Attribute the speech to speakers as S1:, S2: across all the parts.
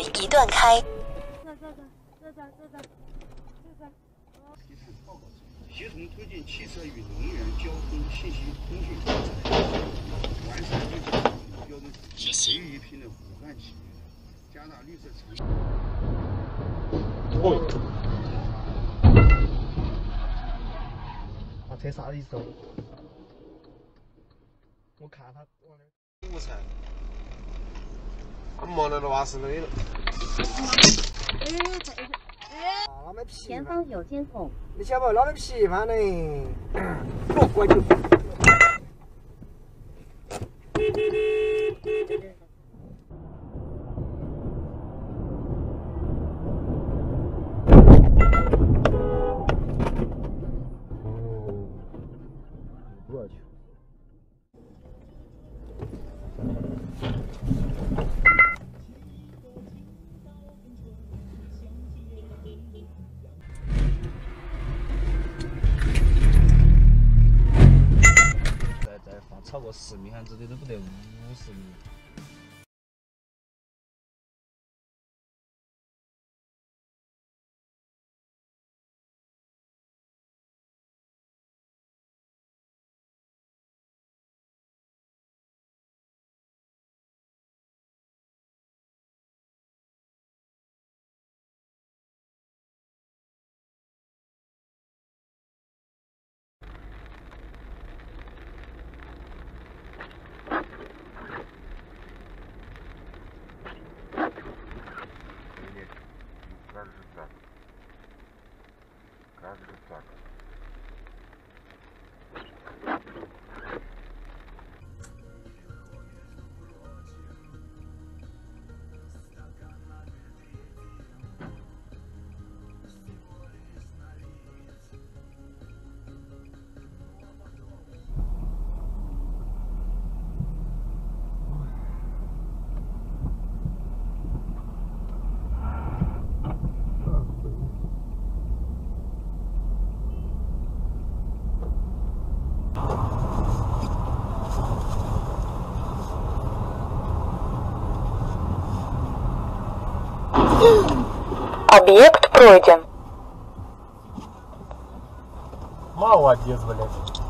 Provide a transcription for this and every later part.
S1: 一段开。
S2: 协同推进汽车与能源、交通、信息通讯，一批的武汉，加大绿色。
S3: 我看他。
S4: 摸了。
S5: 前方有监控。
S3: 你晓得？他没皮范
S6: 呢。不。十米，还最多都不得五十米。
S1: Объект пройден.
S3: Молодец, блядь.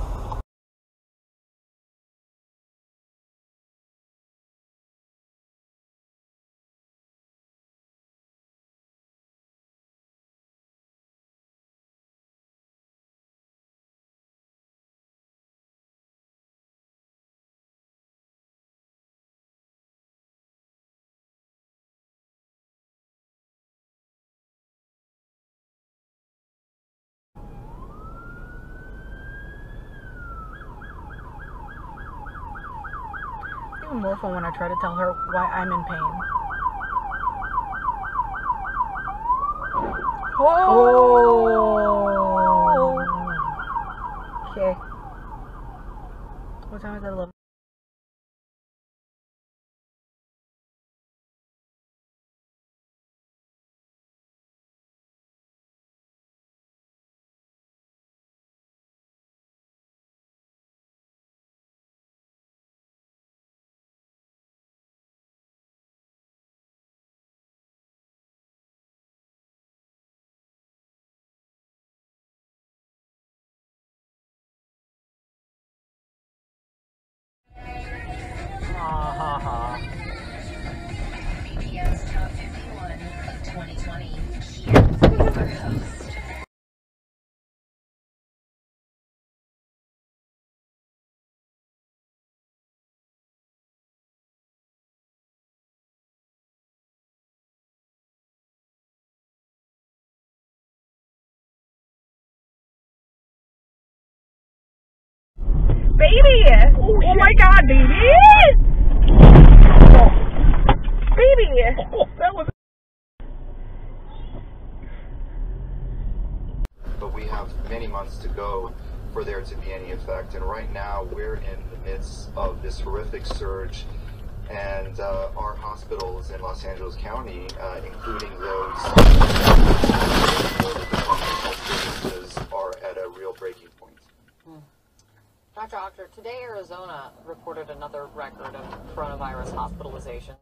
S7: Even more fun when I try to tell her why I'm in pain. Oh. Okay. What time is it?
S8: Baby! Oh, my god, baby! Baby!
S3: Oh, that was.
S9: But we have many months to go for there to be any effect. And right now, we're in the midst of this horrific surge. And uh, our hospitals in Los Angeles County, uh, including those
S10: today Arizona reported another record of coronavirus hospitalization.